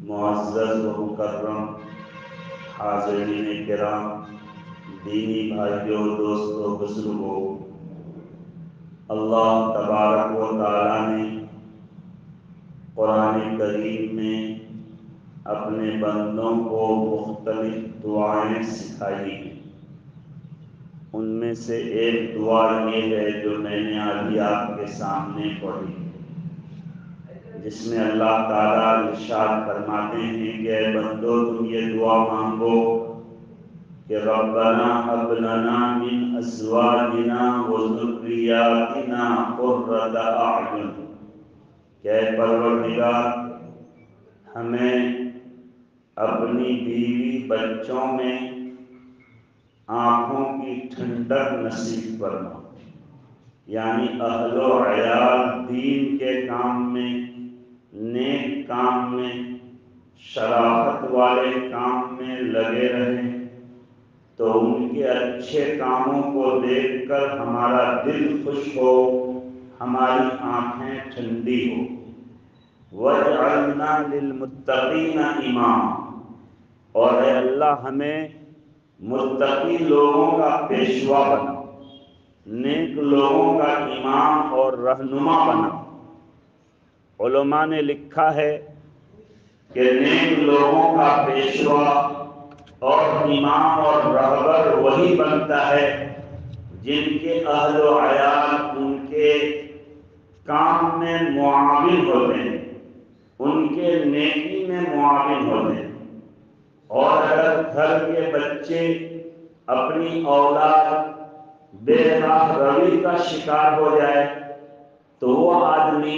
मुआज़ व मुकर्रम हाजरीन कराम दीनी भाइयों दोस्तों बुजुर्गों अल्लाह तबारक व ताला ने कुरान करीम में अपने बंदों को मुख्तलिफ दुआएं सिखाई उनमें से एक दुआ ये है जो मैंने अभी आपके सामने पढ़ी। जिसमें अल्लाह ताला इरशाद फरमाते हैं कि बंदो, तुम ये दुआ मांगो कि रब्बना हब लना मिन अज़वाजिना व ज़ुर्रियातिना कुर्रत अयुन। कि परवरदिगार, हमें अपनी बीवी बच्चों में आँखों की ठंडक नसीब करना यानी अहलो अयाल दीन के काम में, नेक काम में, शराफत वाले काम में लगे रहें तो उनके अच्छे कामों को देखकर हमारा दिल खुश हो, हमारी आँखें ठंडी हो। वजअलना लिलमुत्तकीन इमाम। और अल्लाह हमें मुत्तकी लोगों का पेशवा बना, नेक लोगों का इमाम और रहनुमा बना। ने लिखा है कि नेक लोगों का पेशवा और इमाम और रहबर वही बनता है जिनके अहल आयाल उनके काम में मुआविन होते हैं, उनके नेकी में मुआविन होते हैं। और अगर घर के बच्चे अपनी औलाद बेराह रवि का शिकार हो जाए तो वो आदमी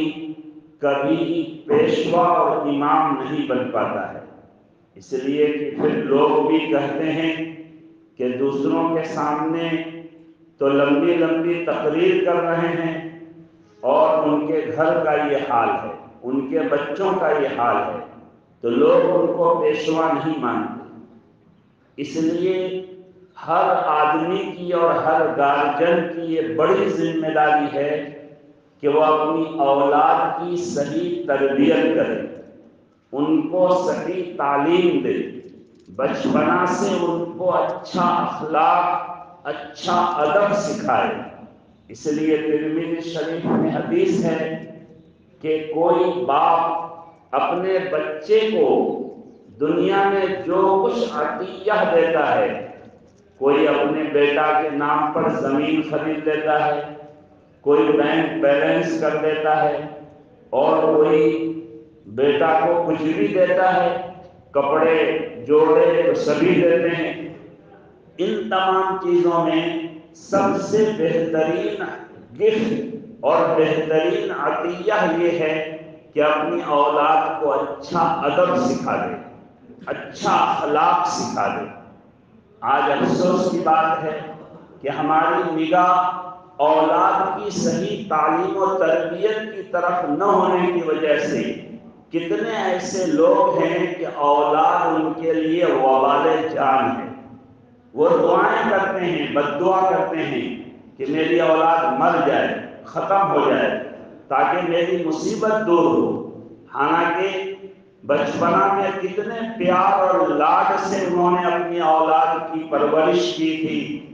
कभी पेशवा और इमाम नहीं बन पाता है। इसलिए कि फिर लोग भी कहते हैं कि दूसरों के सामने तो लंबी लंबी तकरीर कर रहे हैं और उनके घर का ये हाल है, उनके बच्चों का ये हाल है। तो लोग उनको पेशवा नहीं मानते। इसलिए हर आदमी की और हर गार्जियन की ये बड़ी ज़िम्मेदारी है कि वह अपनी औलाद की सही तरबियत करे, उनको सही तालीम दे। बचपना से उनको अच्छा अखलाक अच्छा अदब सिखाए। इसलिए तिरमिज शरीफ में हदीस है कि कोई बाप अपने बच्चे को दुनिया में जो कुछ अतिया देता है, कोई अपने बेटा के नाम पर ज़मीन खरीद लेता है, कोई बैंक बैलेंस कर देता है, और कोई बेटा को कुछ भी देता है, कपड़े जोड़े तो सभी देते हैं। इन तमाम चीज़ों में सबसे बेहतरीन गिफ्ट और बेहतरीन अतिया ये है कि अपनी औलाद को अच्छा अदब सिखा दे अच्छा अखलाक सिखा दे। आज अफसोस की बात है कि हमारी निगाह औलाद की सही तालीम और तरबियत की तरफ़ न होने की वजह से कितने ऐसे लोग हैं कि औलाद उनके लिए वबाल जान है। वो दुआएँ करते हैं बदुआ करते हैं कि मेरी औलाद मर जाए, ख़त्म हो जाए। ताकि मेरी मुसीबत दूर हो। हालाँकि बचपना में कितने प्यार और लाड से उन्होंने अपनी औलाद की परवरिश की थी।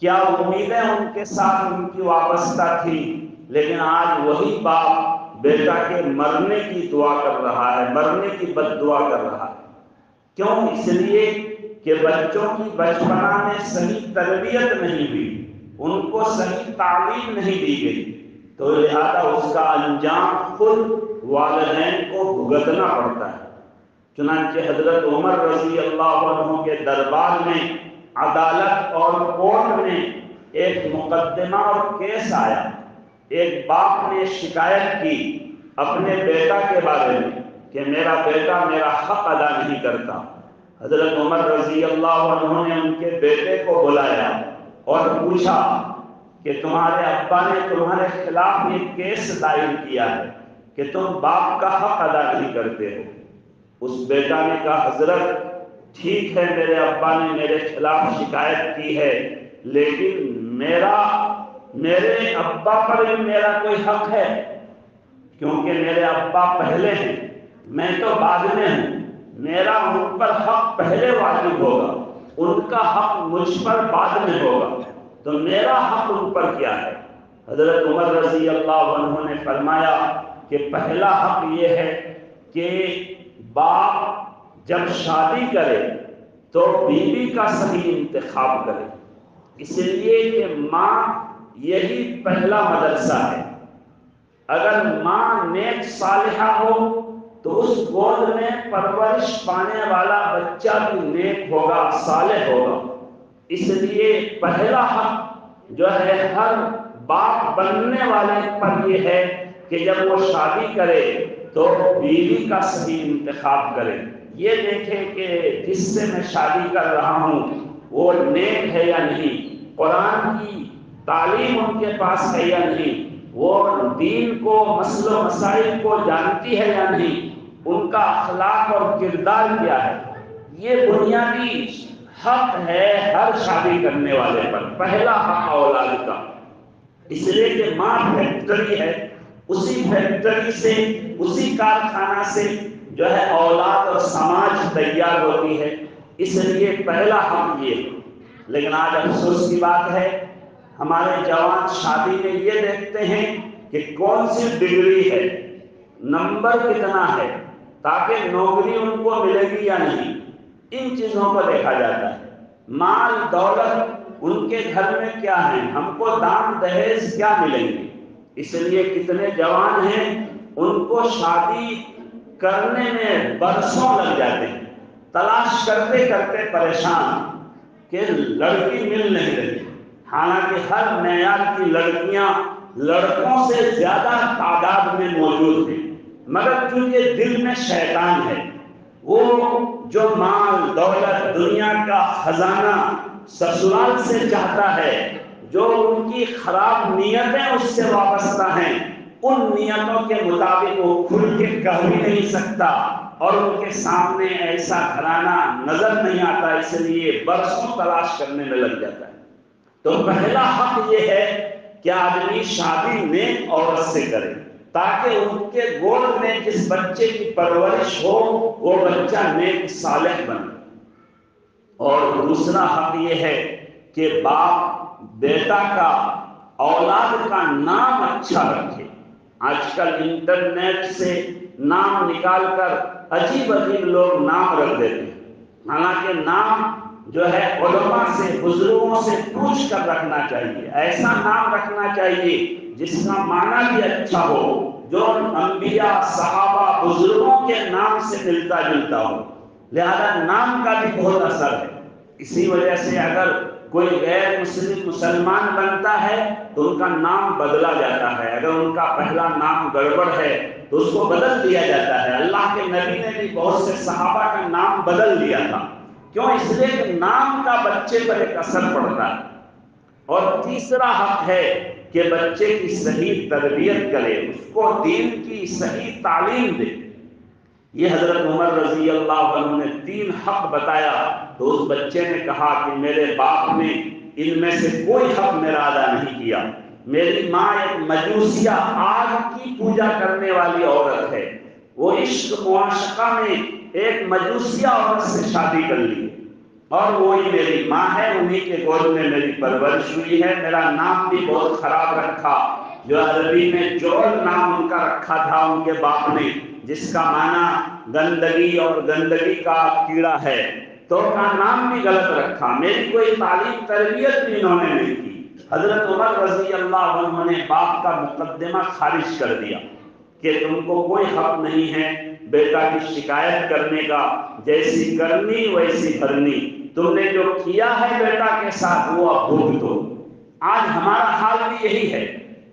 क्या उम्मीदें उनके साथ उनकी वाबस्ता थी? लेकिन आज वही बाप बेटा के मरने की दुआ कर रहा है, मरने की बद दुआ कर रहा है। क्यों? इसलिए कि बच्चों की बचपना में सही तरबियत नहीं हुई। उनको सही तालीम नहीं दी गई। तो लिहाजा उसका अंजाम खुद वालदेन को भुगतना पड़ता है। चुनाचे हज़रत उमर रज़ी अल्लाह के दरबार में अदालत और कोर्ट में एक मुकदमा और केस आया। एक बाप ने शिकायत की अपने बेटा के बारे में कि मेरा बेटा मेरा हक अदा नहीं करता। हज़रत उमर रज़ी अल्लाह ने उनके बेटे को बुलाया और पूछा कि तुम्हारे अब्बा ने तुम्हारे खिलाफ एक केस दायर किया है कि तुम बाप का हक अदा नहीं करते हो। उस बेटा ने कहा, हज़रत, ठीक है, मेरे अब्बा ने मेरे खिलाफ शिकायत की है, लेकिन मेरा, मेरे अब्बा पर भी मेरा कोई हक है, क्योंकि मेरे अब्बा पहले हैं। मैं तो बाद में हूँ। मेरा उन पर हक पहले वाजिब होगा। उनका हक मुझ पर बाद में होगा। तो मेरा हक उन पर क्या है। हज़रत उमर रज़ी अल्लाह ने फरमाया कि पहला हक ये है कि बाप जब शादी करे तो बीवी का सही इंतखाब करे। इसलिए कि माँ यही पहला मदरसा है। अगर माँ नेक सालिहा हो तो उस गोद में परवरिश पाने वाला बच्चा भी नेक होगा साले होगा। इसलिए पहला हक जो है, हर बाप बनने वाले पर यह है कि जब वो शादी करे तो बीवी का सही इंतखाब करे। ये देखे कि जिससे मैं शादी कर रहा हूँ, वो नेक है या नहीं, कुरान की तालीम उनके पास है या नहीं, वो दीन को, मसलो मसाइल को जानती है या नहीं, उनका अखलाक और किरदार क्या है? ये बुनियादी हक है हर शादी करने वाले पर। पहला हक औलाद का। इसलिए कि माँ फैक्ट्री है, उसी फैक्ट्री से, उसी कारखाना से जो है औलाद और समाज तैयार होती है। इसलिए पहला हक ये। लेकिन आज अफसोस की बात है, हमारे जवान शादी में ये देखते हैं कि कौन सी डिग्री है, नंबर कितना है, ताकि नौकरी उनको मिलेगी या नहीं। इन चीज़ों को देखा जाता है। माल, दौलत, उनके घर में क्या है? हमको दान, दहेज क्या मिलेंगे? इसलिए कितने जवान हैं, उनको शादी करने में बरसों लग जाते हैं। तलाश करते करते परेशान कि लड़की मिल नहीं रही। हालाँकि हर मैार की लड़कियाँ लड़कों से ज़्यादा तादाद में मौजूद है, मगर क्योंकि दिल में शैतान है, वो जो माल दौलत दुनिया का खजाना ससुराल से चाहता है, जो उनकी खराब नीयतें उससे वाबस्ता हैं, उन नियतों के मुताबिक वो खुल के कह भी नहीं सकता और उनके सामने ऐसा घराना नज़र नहीं आता, इसलिए बरसों तलाश करने में लग जाता है। तो पहला हक ये है कि आदमी शादी नेक औरत से करे। ताकि उनके गोद में जिस बच्चे की परवरिश हो, वो बच्चा नेक सालेह बने। और दूसरा हक ये है कि बाप बेटा का, औलाद का नाम अच्छा रखे। आजकल इंटरनेट से नाम निकालकर अजीब अजीब लोग नाम रख देते हैं। हालाँकि नाम जो है उलमा से, बुज़ुर्गों से पूछ कर रखना चाहिए। ऐसा नाम रखना चाहिए जिसका माना भी अच्छा हो, जो अंबिया, सहाबा, बुज़ुर्गों के नाम से मिलता जुलता हो। लिहाजा नाम का भी बहुत असर है। इसी वजह से अगर कोई गैर मुस्लिम मुसलमान बनता है तो उनका नाम बदला जाता है। अगर उनका पहला नाम गड़बड़ है तो उसको बदल दिया जाता है। अल्लाह के नबी ने भी बहुत से सहाबा का नाम बदल दिया था। क्यों? इसलिए नाम का बच्चे पर एक असर पड़ता है। और तीसरा हक है कि बच्चे की सही तरबियत करे, उसको दीन की सही तालीम दे। ये हज़रत उमर रज़ी अल्लाह ने तीन हक बताया। तो उस बच्चे ने कहा कि मेरे बाप ने इनमें से कोई हक मेरा अदा नहीं किया। मेरी माँ एक मजूसिया आग की पूजा करने वाली औरत है। वो इश्क मुआशका में एक मजूसिया औरत से शादी कर ली। और वो ही मेरी माँ है, उन्हीं के गोद में मेरी परवरिश हुई है। मेरा नाम भी बहुत खराब रखा। जो अरबी में जोल नाम उनका रखा था, उनके बाप ने, जिसका माना गंदगी और गंदगी का कीड़ा है। तो का नाम भी गलत रखा। मेरी कोई तालीम, तरबियत भी इन्होंने नहीं की। हज़रत उमर रज़ी अल्लाह ने बाप का मुकदमा खारिज कर दिया। कि तुमको कोई हक नहीं है बेटा की शिकायत करने का। जैसी करनी, वैसी भरनी। तुमने जो किया है बेटा के साथ, वो अब भोग दो। आज हमारा हाल भी यही है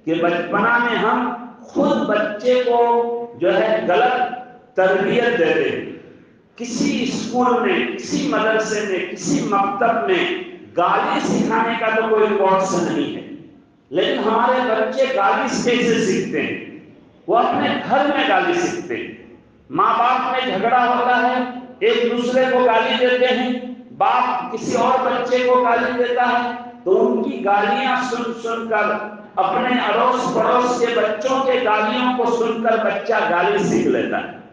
कि बचपना में हम खुद बच्चे को जो है गलत तरबियत देते हैं। किसी स्कूल में, किसी मदरसे में, किसी मकतब में गाली सिखाने का तो कोई कोर्स नहीं है। लेकिन हमारे बच्चे गाली कैसे सीखते हैं? वो अपने घर में गाली सीखते हैं। माँ बाप में झगड़ा होता है, एक दूसरे को गाली देते हैं, बाप किसी और बच्चे को गाली देता है तो उनकी गालियाँ सुन सुनकर अपने अड़ोस पड़ोस के बच्चों के गालियों को सुनकर बच्चा गाली सीख लेता है।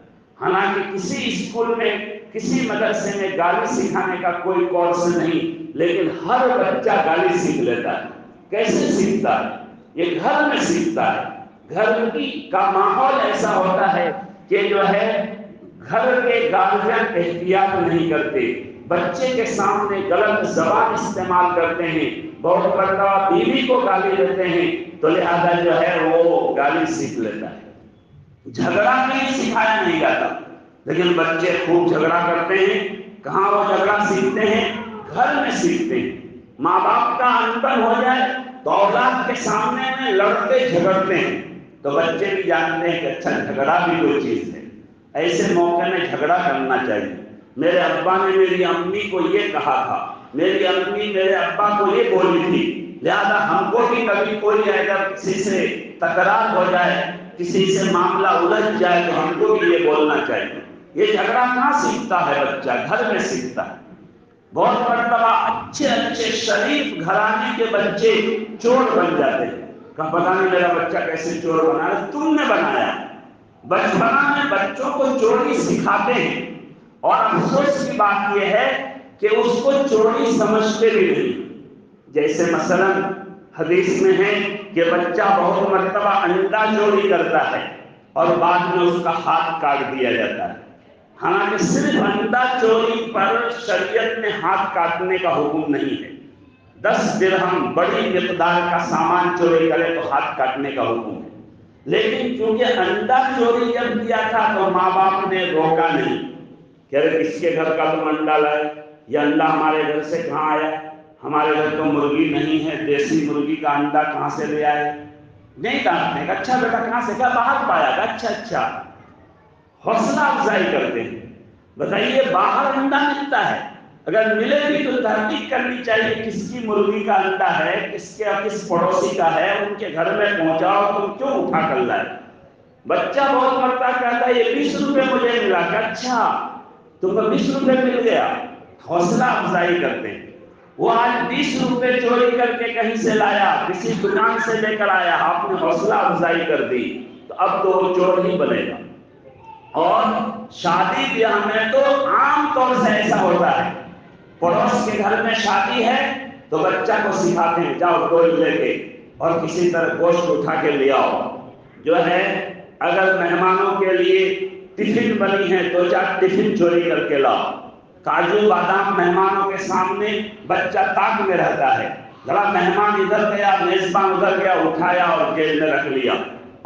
हालाँकि किसी स्कूल में, किसी मदरसे में गाली सिखाने का कोई कोर्स नहीं, लेकिन हर बच्चा गाली सीख लेता है। कैसे सीखता है? ये घर में सीखता है। घर की का माहौल ऐसा होता है कि जो है, घर के गार्जियन एहतियात नहीं करते। बच्चे के सामने गलत जबान इस्तेमाल करते हैं। बहुत मरतबा बीवी को गाली देते हैं। तो लिहाजा जो है, वो गाली सीख लेता है। झगड़ा कहीं सिखाया नहीं जाता। लेकिन बच्चे खूब झगड़ा करते हैं। कहा वो झगड़ा सीखते हैं? घर में सीखते हैं। माँ बाप का अंतर हो जाए तो औलाद के सामने में लड़ते झगड़ते हैं। तो बच्चे भी जानते हैं कि अच्छा झगड़ा भी कोई चीज़ है। ऐसे मौके में झगड़ा करना चाहिए। मेरे अब्बा ने मेरी अम्मी को ये कहा था। मेरी अम्मी मेरे अब्बा को ये बोली थी, लिहाजा हमको भी कभी कोई अगर किसी से तकरार हो जाए, किसी से मामला उलझ जाए तो हमको भी ये बोलना चाहिए। ये झगड़ा कहाँ सीखता है बच्चा? घर में सीखता है। बहुत मरतबा अच्छे अच्छे शरीफ घराने के बच्चे चोर बन जाते हैं। कहा पता नहीं मेरा बच्चा कैसे चोर बना तुमने बनाया। बचपना में बच्चों को चोरी सिखाते हैं। और अफसोस की बात यह है कि उसको चोरी समझते भी नहीं। जैसे मसलन, हदीस में है कि बच्चा बहुत मरतबा अंडा चोरी करता है और बाद में उसका हाथ काट दिया जाता है। हालाँकि सिर्फ़ अंडा चोरी पर शरीयत में हाथ काटने का हुक्म नहीं है। दस दिरहम बड़ी मिकदार का सामान चोरी करे तो हाथ काटने का हुक्म है। लेकिन क्योंकि अंडा चोरी जब किया था तो माँ बाप ने रोका नहीं। कह रहे किसके घर का तुम अंडा लाए, ये अंडा हमारे घर से कहाँ आया? हमारे घर तो मुर्गी नहीं है, देसी मुर्गी का अंडा कहाँ से ले आए? नहीं डांटने अच्छा बेटा, कहाँ से? क्या बाहर पाया था अच्छा अच्छा। हौसला अफजाई करते हैं। बताइए, बाहर अंडा मिलता है? अगर मिले भी तो तहकीक करनी चाहिए, किसकी मुर्गी का अंडा है, किसके किस पड़ोसी का है, उनके घर में पहुंचाओ, तुम क्यों उठा कर लाए? बच्चा बहुत मरता कहता है, ये बीस रुपए मुझे मिला अच्छा तुमको बीस रुपए मिल गया। हौसला अफजाई करते वो आज बीस रुपए चोरी करके कहीं से लाया, किसी दुकान से लेकर आया, आपने हौसला अफजाई कर दी तो अब तो वो चोर ही बनेगा। और शादी ब्याह में तो आम तौर से ऐसा होता है पड़ोस के घर में शादी है तो बच्चा को सिखाते हैं, जाओ गोल लेके और किसी तरह गोश्त उठा के ले आओ। जो है, अगर मेहमानों के लिए टिफ़िन बनी है, दो चार टिफ़िन चोरी करके लाओ। काजू, बादाम मेहमानों के सामने बच्चा ताक में रहता है। बड़ा मेहमान इधर गया, मेजबान उधर गया, उठाया और जेल में रख लिया।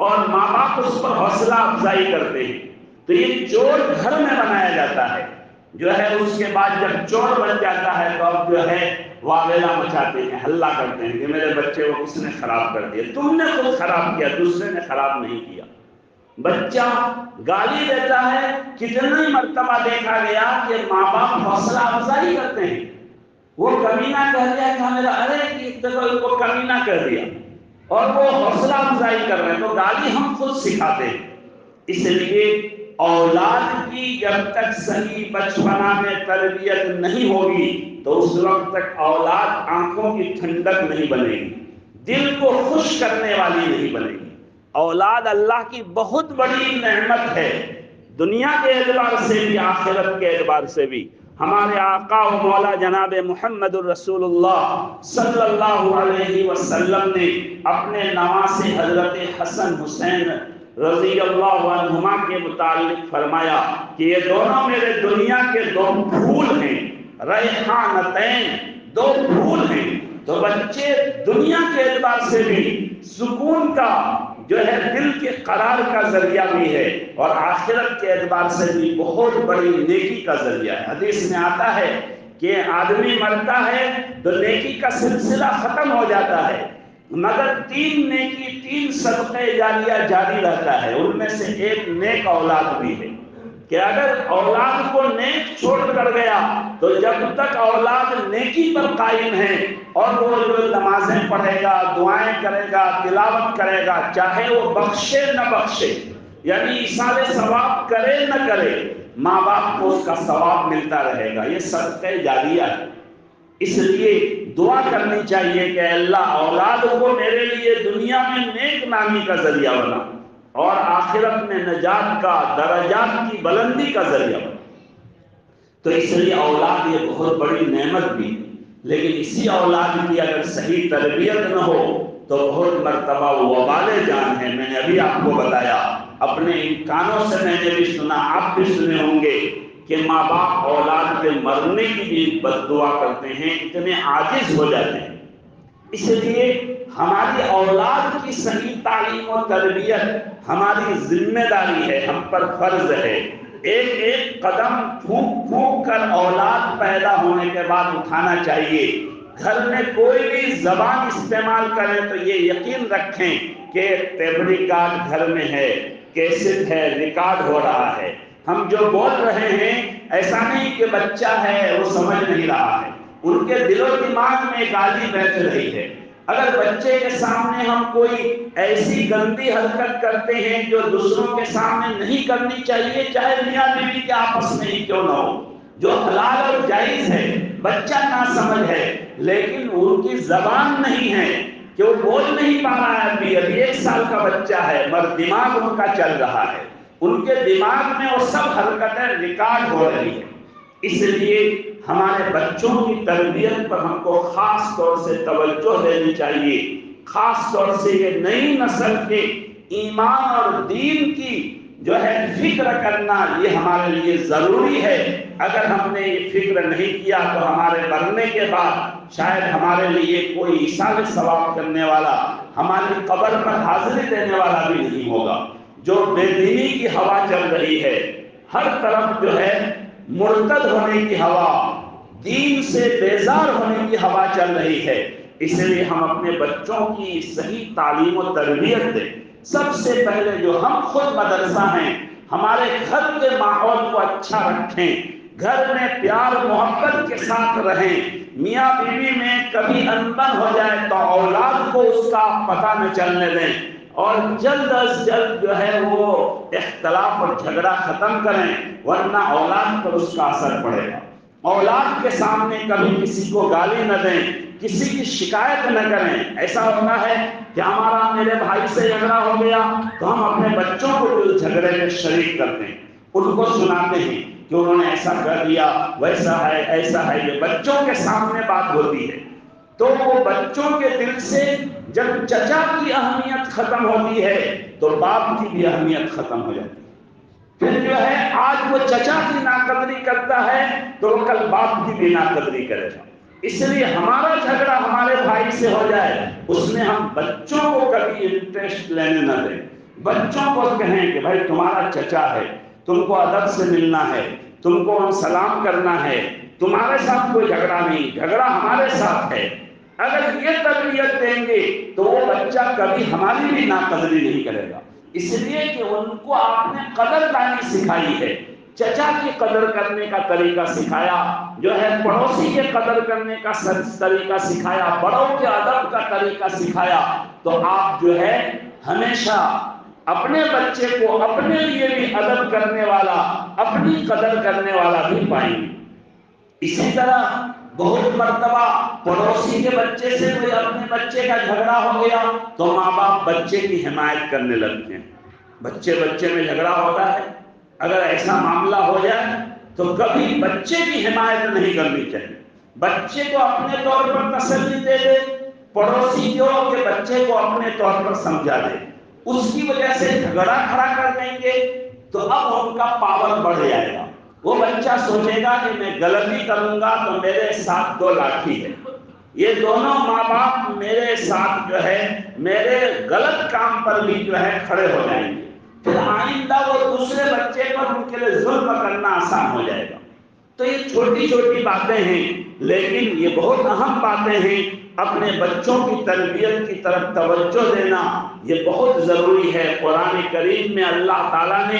और माँ बाप उस पर हौसला अफजाई करते हैं। तो ये चोर घर में बनाया जाता है। जो है उसके बाद जब चोर बन जाता है तो अब जो है वावेला मचाते हैं, हल्ला करते हैं कि मेरे बच्चे को किसने खराब कर दिया? तुमने खुद खराब किया, दूसरे ने खराब नहीं किया। बच्चा गाली देता है, कितनी मरतबा देखा गया कि माँ बाप हौसला अफजाई करते हैं। वो कमीना कह दिया कि मेरा, अरे देखो इनको कमीना कह दिया। और वो हौसला अफजाई कर रहे हैं तो गाली हम खुद सिखाते हैं। इसलिए औलाद की जब तक सही बचपना में तरबियत नहीं होगी तो उस वक्त तक औलाद आँखों की ठंडक नहीं बनेगी, दिल को खुश करने वाली नहीं बनेगी। औलाद अल्लाह की बहुत बड़ी नेमत है, दुनिया के एतबार से भी, आखिरत के एतबार से भी। हमारे आका व मौला जनाब मोहम्मद सल्लल्लाहु अलैहि वसल्लम ने अपने नवासे हज़रत हसन हुसैन रज़ी अल्लाह के मुतालिक फरमाया कि ये दोनों मेरे दुनिया के दो फूल हैं। रेहानतैन दो फूल हैं। तो बच्चे दुनिया के एतबार से भी सुकून का जो है दिल के करार का ज़रिया भी है और आखिरत के एतबार से भी बहुत बड़ी नेकी का ज़रिया है। हदीस में आता है कि आदमी मरता है तो नेकी का सिलसिला खत्म हो जाता है। मगर तीन नेकी, तीन सदक़े जारिया जारी रहता है। उनमें से एक नेक औलाद भी है। कि अगर औलाद को नेक छोड़ कर गया तो जब तक औलाद नेकी पर कायम है, और वो जो नमाजें पढ़ेगा, दुआएँ करेगा, तिलावत करेगा, चाहे वो बख्शे न बख्शे, यानी इशारे सवाब करे न करे, माँ बाप को उसका सवाब मिलता रहेगा। ये सदक़े जारिया है। इसलिए दुआ करनी चाहिए कि अल्लाह औलाद को मेरे लिए दुनिया में नेक नामी का ज़रिया बना और आखिरत में नजात का, दराजात की बुलंदी का ज़रिया बना। तो इसलिए औलाद ये बहुत बड़ी नेमत भी लेकिन इसी औलाद की अगर सही तरबियत न हो तो बहुत मरतबा वबाल जान है। मैंने अभी आपको बताया, अपने इन कानों से मैंने भी सुना, आप भी सुने होंगे। कि माँ बाप औलाद के मरने की भी बददुआ करते हैं, इतने आजिज हो जाते हैं। इसलिए हमारी औलाद की सही तालीम और तरबियत हमारी ज़िम्मेदारी है, हम पर फ़र्ज़ है। एक एक कदम फूक फूक कर औलाद पैदा होने के बाद उठाना चाहिए। घर में कोई भी जबान इस्तेमाल करें तो ये यकीन रखें कि टेबरी कार्ड घर में है कैसेट है, रिकॉर्ड हो रहा है। हम जो बोल रहे हैं, ऐसा नहीं कि बच्चा है, वो समझ नहीं रहा है। उनके दिलो दिमाग में गाली बैठ रही है। अगर बच्चे के सामने हम कोई ऐसी गंदी हरकत करते हैं जो दूसरों के सामने नहीं करनी चाहिए, चाहे मियाँ बीवी के आपस में ही क्यों ना हो। जो हलाल और जायज़ है, बच्चा ना समझ है, लेकिन उनकी जबान नहीं है कि वो बोल नहीं पा रहा है अभी अभी एक साल का बच्चा है, मगर दिमाग उनका चल रहा है। उनके दिमाग में वो सब हरकतें रिकॉर्ड हो रही है। इसलिए हमारे बच्चों की तरबियत पर हमको खास तौर से तवज्जो देनी चाहिए। खास तौर से ये नई नस्ल के ईमान और दीन की जो है फ़िक्र करना, ये हमारे लिए ज़रूरी है। अगर हमने ये फ़िक्र नहीं किया तो हमारे मरने के बाद शायद हमारे लिए कोई इशारे सवाब करने वाला, हमारी कब्र पर हाजिरी देने वाला भी नहीं होगा। जो बेदीनी की हवा चल रही है, हर तरफ़ जो है मुर्तद होने की हवा, दीन से बेजार होने की हवा चल रही है। इसलिए हम अपने बच्चों की सही तालीम और तरबियत दें। सबसे पहले जो हम खुद मदरसा हैं, हमारे घर के माहौल को अच्छा रखें, घर में प्यार मोहब्बत के साथ रहें। मियाँ बीवी में कभी अनबन हो जाए तो औलाद को उसका पता न चलने दें। और जल्द अज जल्द जो है वो इख्तलाफ और झगड़ा खत्म करें, वरना औलाद पर उसका असर पड़ेगा। औलाद के सामने कभी किसी को गाली न दें, किसी की शिकायत न करें। ऐसा होता है कि हमारा मेरे भाई से झगड़ा हो गया तो हम अपने बच्चों को झगड़े में शरीक करते हैं, उनको सुनाते हैं कि उन्होंने ऐसा कर दिया, वैसा है, ऐसा है। ये बच्चों के सामने बात होती है। तो वो बच्चों के दिल से जब चचा की अहमियत खत्म होती है तो बाप की भी अहमियत खत्म हो जाती है। फिर जो है, आज वो चचा की नाकदरी करता है तो वो कल बाप की भी नाकदरी करेगा। इसलिए हमारा झगड़ा हमारे भाई से हो जाए, उसमें हम बच्चों को कभी इंटरेस्ट लेने न दें। बच्चों को कहें कि भाई, तुम्हारा चचा है, तुमको अदब से मिलना है, तुमको हम सलाम करना है, तुम्हारे साथ कोई झगड़ा नहीं, झगड़ा हमारे साथ है। अगर ये तरबियत देंगे तो वो बच्चा कभी हमारी भी नाकदरी नहीं करेगा। इसलिए कि उनको आपने कदरदानी सिखाई है। चचा की कदर करने का तरीका सिखाया, जो है पड़ोसी के कदर करने का तरीका सिखाया, बड़ों के अदब का तरीका सिखाया तो आप जो है हमेशा अपने बच्चे को अपने लिए भी अदब करने वाला, अपनी कदर करने वाला भी पाएँगे। इसी तरह बहुत मरतबा, पड़ोसी के बच्चे से कोई अपने बच्चे का झगड़ा हो गया तो माँ बाप बच्चे की हिमायत करने लगते हैं। बच्चे बच्चे में झगड़ा होता है। अगर ऐसा मामला हो जाए तो कभी बच्चे की हिमायत नहीं करनी चाहिए। बच्चे को अपने तौर पर तसल्ली दे दे, पड़ोसी को के बच्चे को अपने तौर पर समझा दे। उसकी वजह से झगड़ा खड़ा कर देंगे तो अब उनका पावर बढ़ जाएगा। वो बच्चा सोचेगा कि मैं गलती करूँगा तो मेरे साथ दो लाठी है। ये दोनों माँ बाप मेरे साथ जो है, मेरे गलत काम पर भी जो है खड़े हो जाएँगे। फिर आइंदा वो दूसरे बच्चे पर उनके लिए जुल्म करना आसान हो जाएगा। तो ये छोटी छोटी बातें हैं, लेकिन ये बहुत अहम बातें हैं। अपने बच्चों की तरबियत की तरफ़ तवज्जो देना, ये बहुत ज़रूरी है। कुरान करीम में अल्लाह ताला ने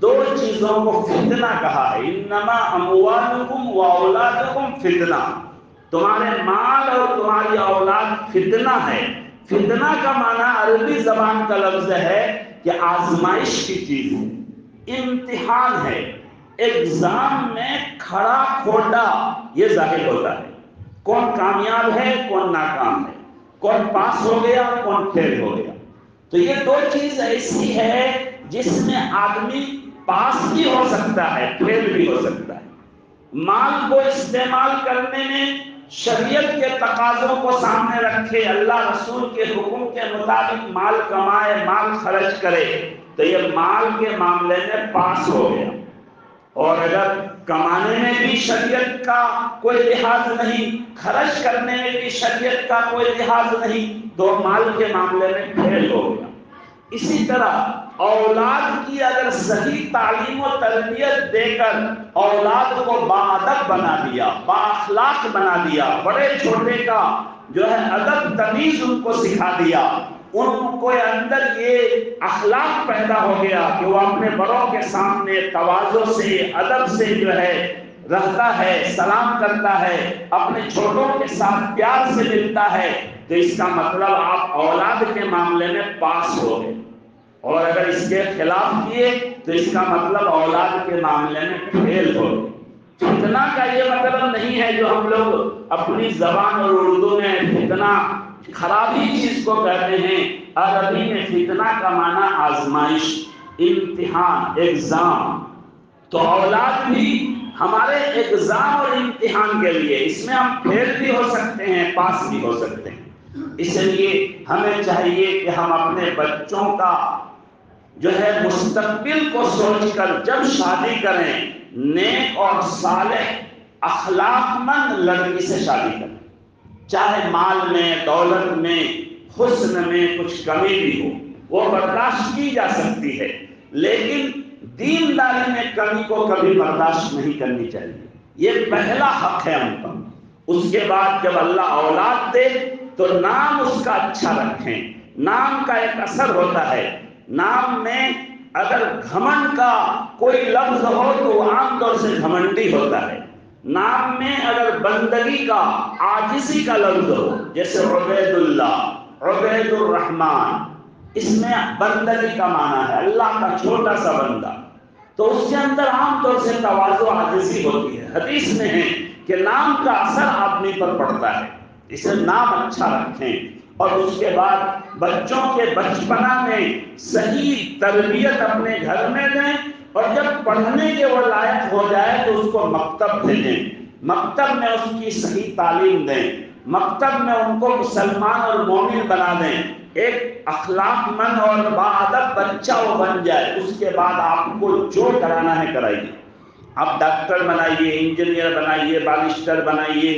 दो चीज़ों को फितना कहा है इन्नमा अमवालुकुम व औलादुकुम फितना। तुम्हारे माल और तुम्हारी औलाद फितना है। फितना का माना अरबी जबान का लफ्ज है कि आजमाइश की चीज़ है। इम्तिहान है। एग्ज़ाम में खड़ा खोटा ये ज़ाहिर होता है। कौन कामयाब है, कौन नाकाम है। कौन पास हो गया, कौन फेल हो गया। तो ये दो चीज़ ऐसी है जिसमें आदमी पास भी हो सकता है फेल भी हो सकता है। माल को इस्तेमाल करने में शरीयत के तकाजों को सामने रखे, अल्लाह रसूल के हुक्म के मुताबिक माल कमाए, माल खर्च करे तो ये माल के मामले में पास हो गया। और अगर कमाने में भी शरीयत का कोई लिहाज नहीं, खर्च करने में भी शरीयत का कोई लिहाज नहीं तो माल के मामले में फेल हो गया। इसी तरह औलाद की अगर सही तालीम और तरबियत देकर औलाद को बादब बना दिया बाखलाक बना दिया, बड़े छोटे का जो है अदब तमीज उनको सिखा दिया, उनको अंदर ये अखलाक पैदा हो गया कि वो अपने बड़ों के सामने तवाजो से, अदब से जो है रहता है, सलाम करता है, अपने छोटों के साथ प्यार से मिलता है तो इसका मतलब आप औलाद के मामले में पास हो गए। और अगर इसके खिलाफ किए तो इसका मतलब औलाद के मामले में फेल हो। फितना का ये मतलब नहीं है जो हम लोग अपनी जबान और उर्दू में फितना, खराबी चीज़ को कहते हैं। अरबी में फितना का माना आजमाइश, इम्तिहान, एग्ज़ाम। तो औलाद भी हमारे एग्ज़ाम और इम्तिहान के लिए, इसमें हम फेल भी हो सकते हैं, पास भी हो सकते हैं। इसलिए हमें चाहिए कि हम अपने बच्चों का जो है मुस्तकबिल को सोचकर जब शादी करें, नेक और साले अखलाकमंद लड़की से शादी करें। चाहे माल में, दौलत में, हुस्न में कुछ कमी भी हो, वो बर्दाश्त की जा सकती है। लेकिन दीनदारी में कमी को कभी बर्दाश्त नहीं करनी चाहिए। ये पहला हक है पर। उसके बाद जब अल्लाह औलाद दे तो नाम उसका अच्छा रखें। नाम का एक असर होता है। नाम में अगर घमंड का कोई लफ्ज हो तो आमतौर से घमंडी होता है। नाम में अगर बंदगी का, आजिसी का लफ्ज हो, जैसे उबैदुल्ला इसमें बंदगी का माना है, अल्लाह का छोटा सा बंदा। तो उसके अंदर आमतौर से तवाजो आजिसी होती है। हदीस में है कि नाम का असर आदमी पर पड़ता है। इसे नाम अच्छा रखें। और उसके बाद बच्चों के बचपना में सही तरबियत अपने घर में दें और जब पढ़ने के वो लायक हो जाए तो उसको मकतब भेजें मकतब में उसकी सही तालीम दें। मकतब में उनको मुसलमान और मोमिन बना दें। एक अखलाकमंद और बादब बच्चा वो बन जाए, उसके बाद आपको जो कराना है कराइए। आप डॉक्टर बनाइए, इंजीनियर बनाइए बालिस्टर बनाइए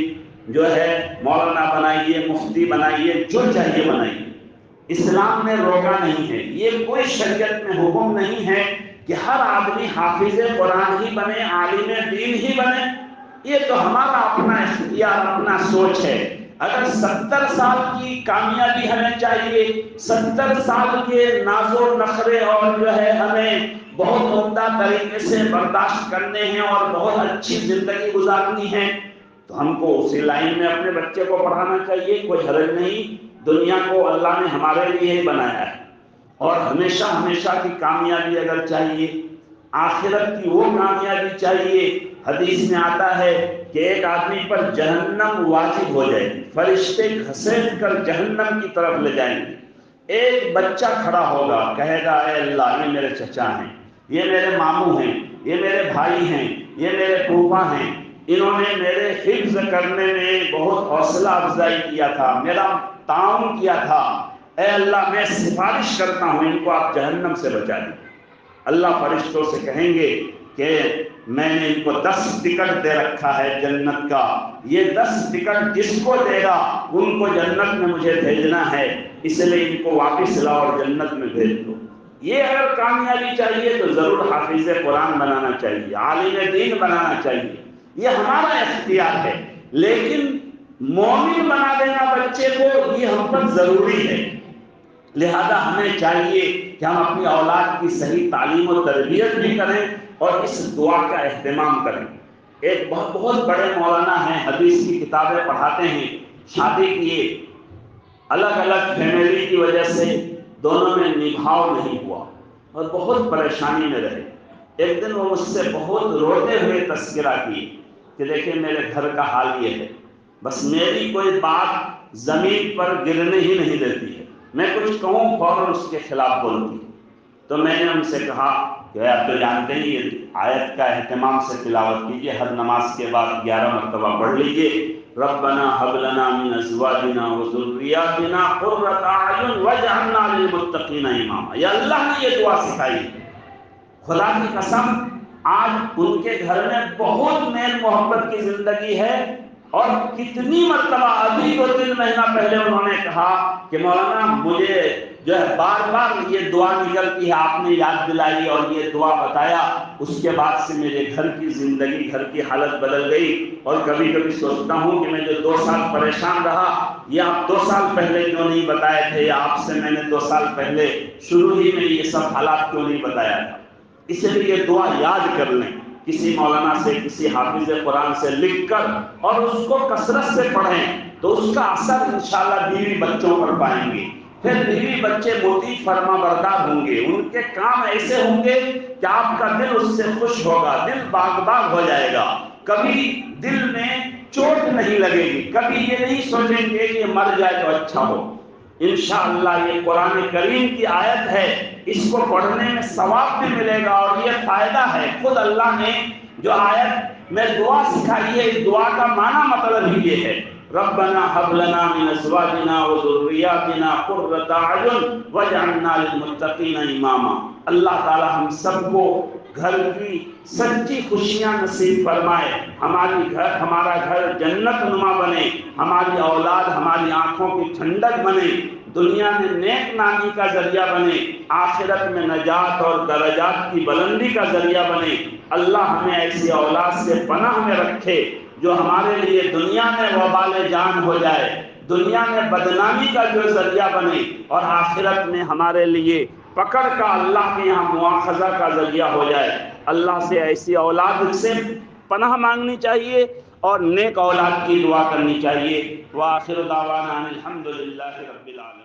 जो है मौलाना बनाइए, मुफ्ती बनाइए, जो चाहिए बनाइए। इस्लाम में रोका नहीं है। ये कोई शरीयत में हुक्म नहीं है कि हर आदमी हाफिज कुरान ही बने, आलिम दीन ही बने। ये तो हमारा अपना इख्तियार, अपना सोच है। अगर सत्तर साल की कामयाबी हमें चाहिए, सत्तर साल के नाजो नखरे और जो है हमें बहुत उमदा तरीके से बर्दाश्त करने हैं और बहुत अच्छी ज़िंदगी गुजारनी है तो हमको उसी लाइन में अपने बच्चे को पढ़ाना चाहिए, कोई हरज नहीं। दुनिया को अल्लाह ने हमारे लिए ही बनाया है। और हमेशा हमेशा की कामयाबी अगर चाहिए, आखिरत की वो कामयाबी चाहिए, हदीस में आता है कि एक आदमी पर जहन्नम वाजिब हो जाएगी। फरिश्ते घसेट कर जहन्नम की तरफ़ ले जाएँगे। एक बच्चा खड़ा होगा, कहेगा अल्लाह, ये मेरे चचा हैं, ये मेरे मामू हैं, ये मेरे भाई हैं, ये मेरे फूफा हैं इन्होंने मेरे हिफ्ज करने में बहुत हौसला अफजाई किया था, मेरा ताउन किया था। ए अल्लाह, मैं सिफारिश करता हूँ, इनको आप जहन्नम से बचा दें अल्लाह फरिश्तों से कहेंगे कि मैंने इनको दस टिकट दे रखा है जन्नत का। ये दस टिकट जिसको देगा, उनको जन्नत में मुझे भेजना है। इसलिए इनको वापस लाओ और जन्नत में भेज दो। ये अगर कामयाबी चाहिए तो ज़रूर हाफिज कुरान बनाना चाहिए, आलिम दीन बनाना चाहिए। ये हमारा इख्तियार है। लेकिन मोमिन बना देना बच्चे को, ये हम पर ज़रूरी है। लिहाजा हमें चाहिए कि हम अपनी औलाद की सही तालीम और तरबियत भी करें और इस दुआ का अहतमाम करें। एक बहुत बहुत बड़े मौलाना हैं, हदीस की किताबें पढ़ाते हैं। शादी किए अलग अलग फैमिली की वजह से दोनों में निभाव नहीं हुआ और बहुत परेशानी में रहे। एक दिन वो मुझसे बहुत रोते हुए तस्करा किए। कि देखिए मेरे घर का हाल ये है। बस मेरी कोई बात ज़मीन पर गिरने ही नहीं देती है। मैं कुछ कहूँ, फ़ौरन उसके खिलाफ बोलती तो मैंने उनसे कहा कि आप तो जानते ही आयत का अहतमाम से तिलावत कीजिए, हर नमाज़ के बाद ग्यारह मरतबा पढ़ लीजिए। रब्बना हबलना मिन अज़वाजिना व ज़ुर्रियातिना कुर्रत अयुन वजअलना लिलमुत्तकीना इमामा। ये अल्लाह ने ये दुआ सिखाई। खुदा की कसम आज उनके घर में बहुत मेल मोहब्बत की ज़िंदगी है और कितनी मरतबा अभी दो तीन महीना पहले उन्होंने कहा कि मौलाना, मुझे जो है बार बार ये दुआ निकलती है, आपने याद दिलाई और ये दुआ बताया, उसके बाद से मेरे घर की ज़िंदगी, घर की हालत बदल गई और कभी कभी सोचता हूँ कि मैं जो दो साल परेशान रहा, ये आप दो साल पहले क्यों नहीं बताए थे? आपसे मैंने दो साल पहले शुरू ही में ये सब हालात क्यों नहीं बताया था? इसलिए दुआ याद कर लें, किसी मौलाना से, किसी हाफिज कुरान से लिख कर और उसको कसरत से पढ़ें तो उसका असर इंशाल्लाह बीवी बच्चों पर पाएँगे। फिर बीवी बच्चे मोती फर्मा बरदार होंगे, उनके काम ऐसे होंगे कि आपका दिल उससे खुश होगा, दिल बाग बाग हो जाएगा। कभी दिल में चोट नहीं लगेगी, कभी ये नहीं सोचेंगे कि मर जाए तो अच्छा हो। इनशाला ये कुरान करीम की आयत है, इसको पढ़ने में सवाब भी मिलेगा और ये फ़ायदा है खुद अल्लाह ने जो आयत में दुआ सिखाई है, इस दुआ का माना मतलब ही ये है। रब्बना हबलना मिन अज़वाजिना व ज़ुर्रियातिना कुर्रत वजअलना इमामा। अल्लाह ताला हम सबको घर की सच्ची खुशियाँ नसीब फरमाए। हमारी घर, हमारा घर जन्नत नुमा बने, हमारी औलाद, हमारी आँखों की ठंडक बने, दुनिया में नेक नामी का ज़रिया बने, आखिरत में नजात और दरजात की बुलंदी का ज़रिया बने। अल्लाह हमें ऐसी औलाद से पनाह में रखे, जो हमारे लिए दुनिया में वबाल जान हो जाए। दुनिया में बदनामी का जो ज़रिया बने, और आखिरत में हमारे लिए पकड़ का अल्लाह के यहाँ मुआखजा का ज़रिया हो जाए। अल्लाह से ऐसी औलाद से पनाह मांगनी चाहिए और नेक औलाद की दुआ करनी चाहिए। वाखिर दावाना अलहमदिल्ला रब्बिल आलमीन।